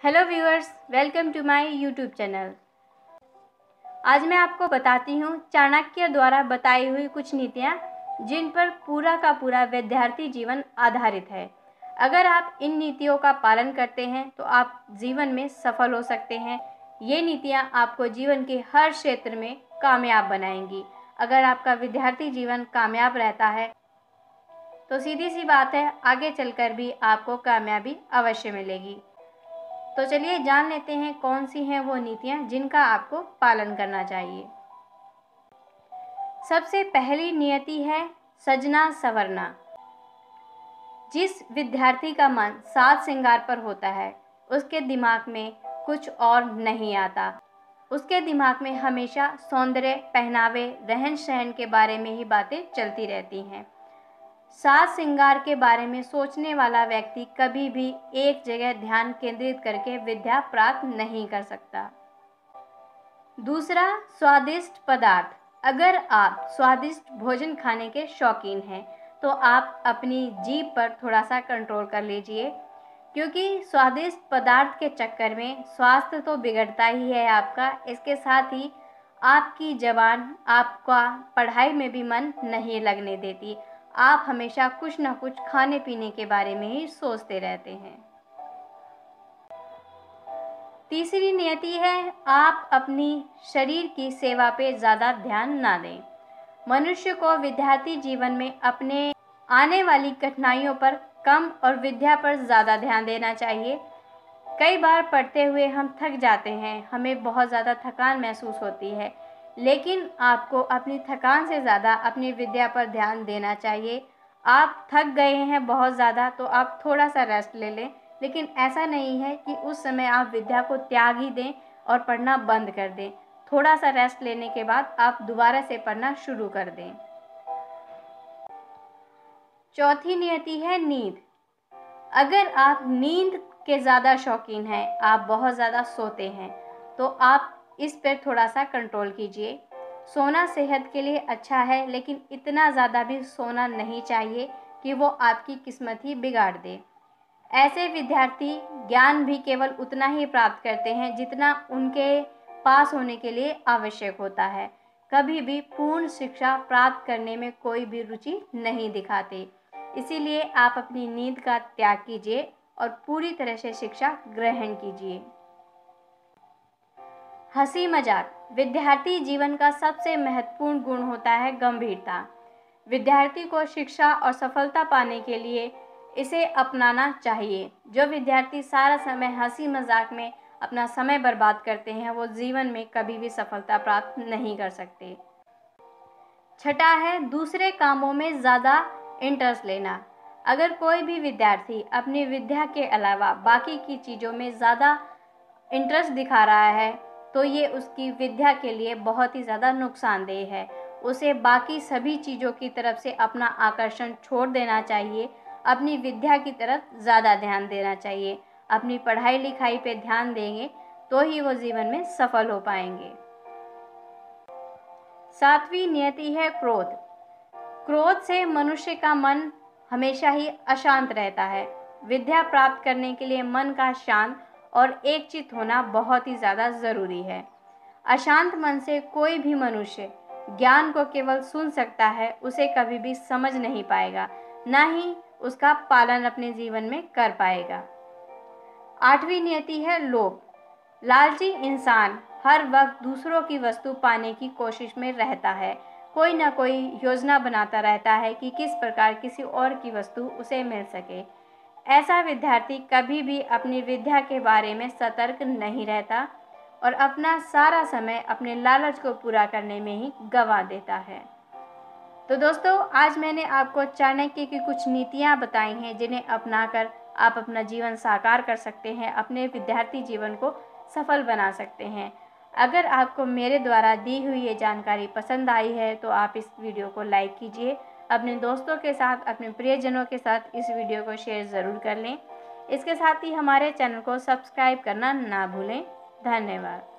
Hello viewers welcome to my YouTube channel आज मैं आपको बताती हूँ चाणक्य द्वारा बताई हुई कुछ नीतियाँ जिन पर पूरा का पूरा विद्यार्थी जीवन आधारित है। अगर आप इन नीतियों का पालन करते हैं तो आप जीवन में सफल हो सकते हैं। ये नीतियाँ आपको जीवन के हर क्षेत्र में कामयाब बनाएँगी। अगर आपका विद्यार्थी जीवन कामयाब रहता है तो सीधी सी बात है, आगे चलकर भी आपको कामयाबी अवश्य मिलेगी। तो चलिए जान लेते हैं कौन सी हैं वो नीतियाँ जिनका आपको पालन करना चाहिए। सबसे पहली नियति है सजना सवरना। जिस विद्यार्थी का मन सात श्रृंगार पर होता है, उसके दिमाग में कुछ और नहीं आता। उसके दिमाग में हमेशा सौंदर्य, पहनावे रहन सहन के बारे में ही बातें चलती रहती हैं। सात श्रृंगार के बारे में सोचने वाला व्यक्ति कभी भी एक जगह ध्यान केंद्रित करके विद्या प्राप्त नहीं कर सकता। दूसरा, स्वादिष्ट पदार्थ। अगर आप स्वादिष्ट भोजन खाने के शौकीन हैं तो आप अपनी जीभ पर थोड़ा सा कंट्रोल कर लीजिए, क्योंकि स्वादिष्ट पदार्थ के चक्कर में स्वास्थ्य तो बिगड़ता ही है आपका, इसके साथ ही आपकी जबान आपका पढ़ाई में भी मन नहीं लगने देती। आप हमेशा कुछ ना कुछ खाने पीने के बारे में ही सोचते रहते हैं। तीसरी नियति है, आप अपनी शरीर की सेवा पे ज़्यादा ध्यान ना दें। मनुष्य को विद्यार्थी जीवन में अपने आने वाली कठिनाइयों पर कम और विद्या पर ज़्यादा ध्यान देना चाहिए। कई बार पढ़ते हुए हम थक जाते हैं, हमें बहुत ज़्यादा थकान महसूस होती है। लेकिन आपको अपनी थकान से ज़्यादा अपनी विद्या पर ध्यान देना चाहिए। आप थक गए हैं बहुत ज़्यादा तो आप थोड़ा सा रेस्ट ले लें। लेकिन ऐसा नहीं है कि उस समय आप विद्या को त्याग ही दें और पढ़ना बंद कर दें। थोड़ा सा रेस्ट लेने के बाद आप दोबारा से पढ़ना शुरू कर दें। चौथी नियति है नींद। अगर आप नींद के ज़्यादा शौकीन हैं, आप बहुत ज़्यादा सोते हैं तो आप इस पर थोड़ा सा कंट्रोल कीजिए। सोना सेहत के लिए अच्छा है, लेकिन इतना ज़्यादा भी सोना नहीं चाहिए कि वो आपकी किस्मत ही बिगाड़ दे। ऐसे विद्यार्थी ज्ञान भी केवल उतना ही प्राप्त करते हैं जितना उनके पास होने के लिए आवश्यक होता है। कभी भी पूर्ण शिक्षा प्राप्त करने में कोई भी रुचि नहीं दिखाते। इसीलिए आप अपनी नींद का त्याग कीजिए और पूरी तरह से शिक्षा ग्रहण कीजिए। हँसी मज़ाक। विद्यार्थी जीवन का सबसे महत्वपूर्ण गुण होता है गंभीरता। विद्यार्थी को शिक्षा और सफलता पाने के लिए इसे अपनाना चाहिए। जो विद्यार्थी सारा समय हँसी मज़ाक में अपना समय बर्बाद करते हैं, वो जीवन में कभी भी सफलता प्राप्त नहीं कर सकते। छठा है, दूसरे कामों में ज़्यादा इंटरेस्ट लेना। अगर कोई भी विद्यार्थी अपनी विद्या के अलावा बाकी की चीज़ों में ज़्यादा इंटरेस्ट दिखा रहा है तो ये उसकी विद्या के लिए बहुत ही ज़्यादा नुकसानदेह है। उसे बाकी सभी चीज़ों की तरफ़ से अपना आकर्षण छोड़ देना चाहिए। अपनी विद्या की तरफ़ ज़्यादा ध्यान देना चाहिए। अपनी पढ़ाई लिखाई पे ध्यान देंगे तो ही वो जीवन में सफल हो पाएँगे। सातवीं नियति है क्रोध। क्रोध से मनुष्य का मन हमेशा ही अशांत रहता है। विद्या प्राप्त करने के लिए मन का शांत और एक चित होना बहुत ही ज़्यादा ज़रूरी है। अशांत मन से कोई भी मनुष्य ज्ञान को केवल सुन सकता है, उसे कभी भी समझ नहीं पाएगा, ना ही उसका पालन अपने जीवन में कर पाएगा। आठवीं नियति है लोभ। लालची इंसान हर वक्त दूसरों की वस्तु पाने की कोशिश में रहता है। कोई ना कोई योजना बनाता रहता है कि किस प्रकार किसी और की वस्तु उसे मिल सके। ऐसा विद्यार्थी कभी भी अपनी विद्या के बारे में सतर्क नहीं रहता और अपना सारा समय अपने लालच को पूरा करने में ही गवा देता है। तो दोस्तों, आज मैंने आपको चाणक्य की कुछ नीतियाँ बताई हैं, जिन्हें अपनाकर आप अपना जीवन साकार कर सकते हैं, अपने विद्यार्थी जीवन को सफल बना सकते हैं। अगर आपको मेरे द्वारा दी हुई ये जानकारी पसंद आई है तो आप इस वीडियो को लाइक कीजिए अपने दोस्तों के साथ, अपने प्रियजनों के साथ इस वीडियो को शेयर ज़रूर कर लें। इसके साथ ही हमारे चैनल को सब्सक्राइब करना ना भूलें। धन्यवाद।